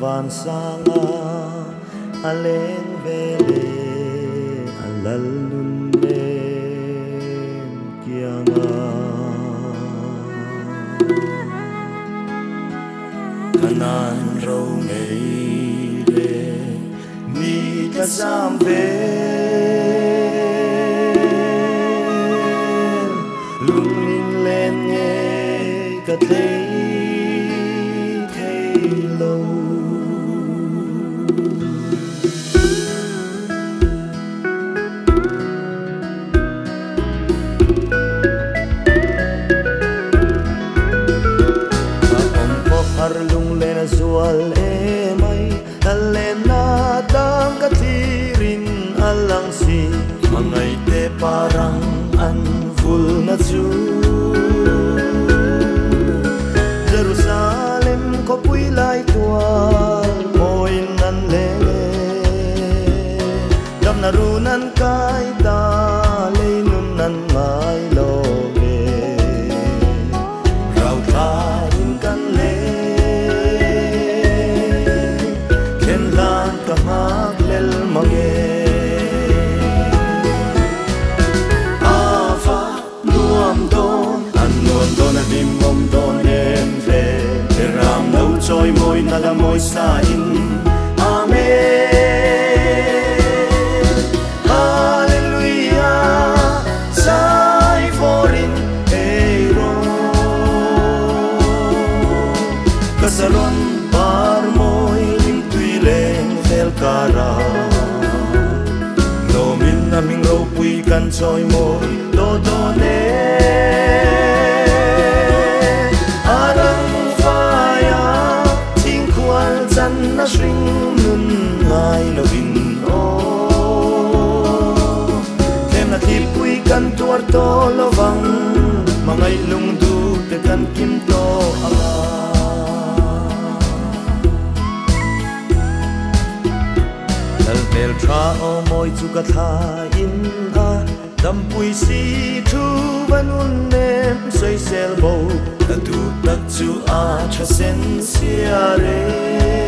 van về alen vele alal nun kia kianga kanan râu ngây lê ni ta sam về wal e mai alena dam ka thirin alang si mangai te parang an ful na chu trôi môi na là môi xa in. Amen. Hallelujah. Sai forin eiro. Kasaron par môi lim tùy lên fel cara Lo min na mình râu pui kan soi môi Do do ne kan tuar to lovang mangai lung du te kan kim to anga dal bel tra o moi chu ka tha in a dam pui si thu vanun nem sei sel bo ta tu tak chu a cha sen sia re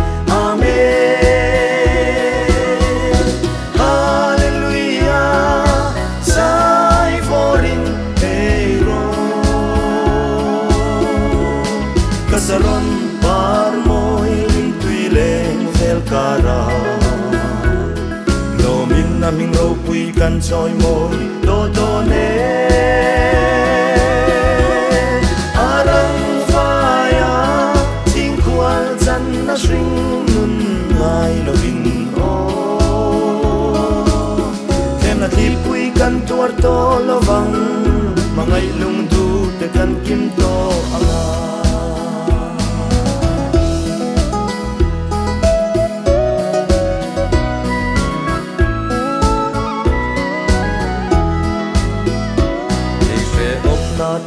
cara Lo min na min lo pui kan choi moi do do ne na hring nun ngai lo in o kem na thi pui kan tuar to lo vang mangai lung du te kan kim tu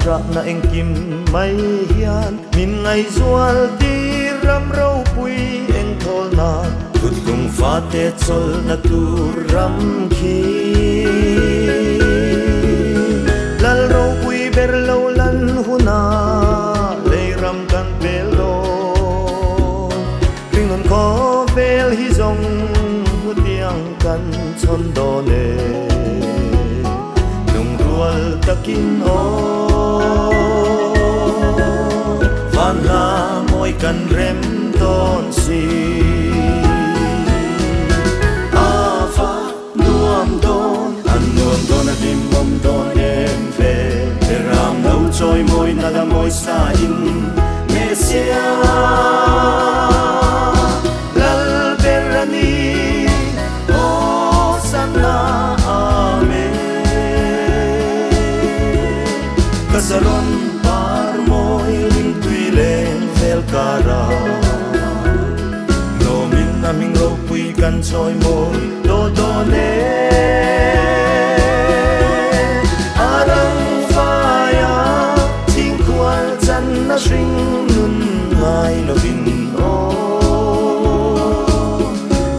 tra na eng kim mai hian min ngai zual ti ram râu pui eng thol na. Tut lung fa te chol na tu ram khi. Lal râu pui ber lo lan huna le ram kan belo lo ring on ko bel hi zong hu tiang kan chon do ne lung rual takin o moi rem ton si 近在每多多你。阿楞花呀，天阔真那寻论爱了云哦，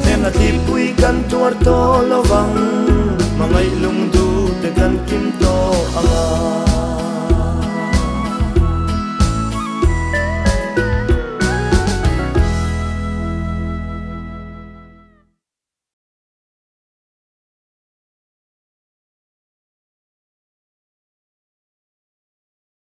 天那地归跟多多了望，忙爱了。